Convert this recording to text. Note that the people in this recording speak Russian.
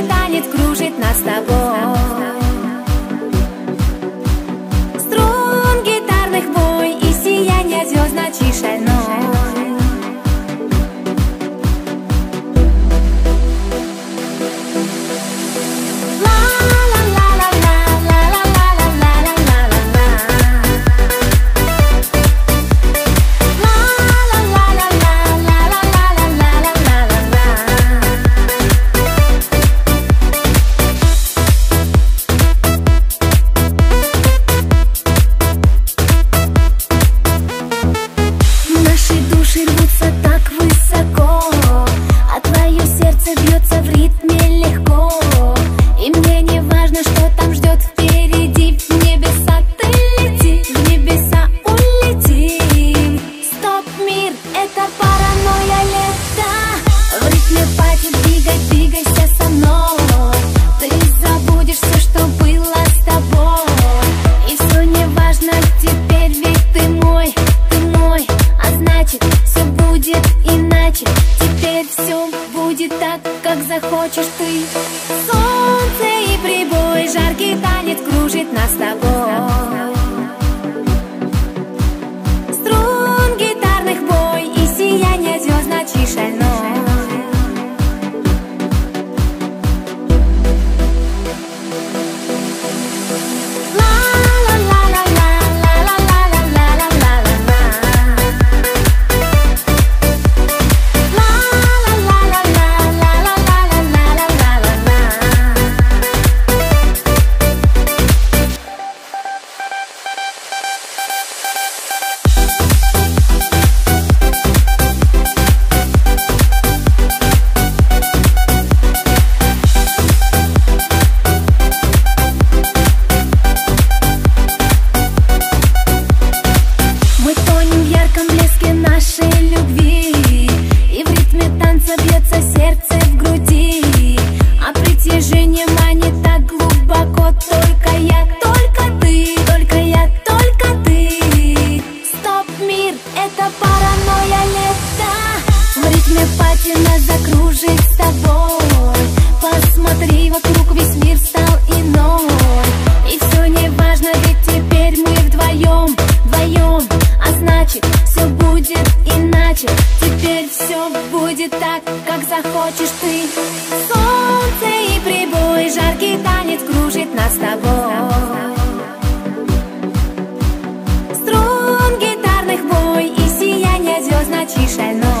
танец кружит нас с тобой будет иначе. Теперь все будет так, как захочешь ты. Солнце и прибой, это паранойя лета В ритме пати нас закружит с тобой. Посмотри, вокруг весь мир стал иной. И все не важно, ведь теперь мы вдвоем, вдвоем А значит, все будет иначе. Теперь все будет так, как захочешь ты. Солнце и прибой, жаркий танец кружит нас с тобой Chanel.